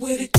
with it.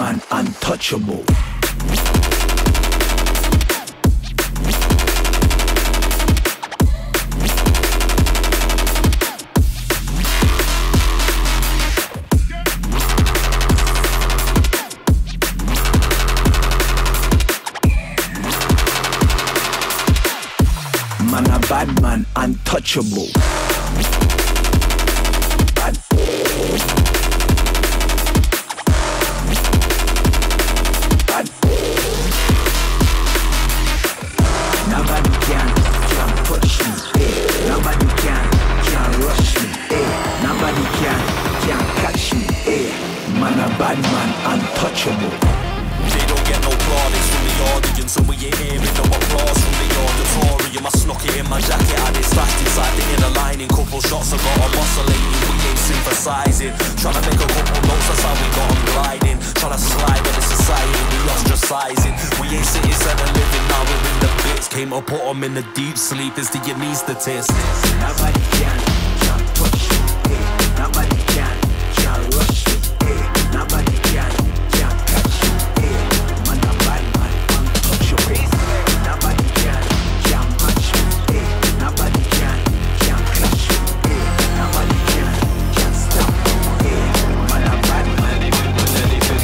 Man untouchable. Man a bad man untouchable. Came to put them in a deep sleep, it's the anaesthetist Nobody can, can touch me. Eh. Nobody can, can rush me. Eh. Nobody can, can catch me. Eh. Man a bad man, untouchable. Nobody can, can match me. Nobody can, can clash me. Nobody can, can stop me. Man a bad man.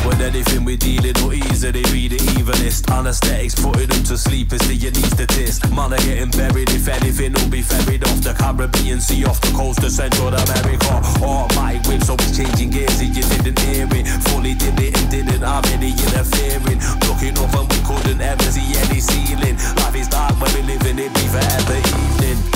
With anything we're dealing no easy, they read the evilest. Anesthetics putting them to sleep is the anaesthetist. Man are getting buried, if anything, will be ferried off the Caribbean Sea, off the coast of Central America. Oh, Automatic whips, always changing gears, if you didn't hear it. Fully did it and didn't have any interfering. Looking up and we couldn't ever see any ceiling. Life is dark when we living it, be forever evening.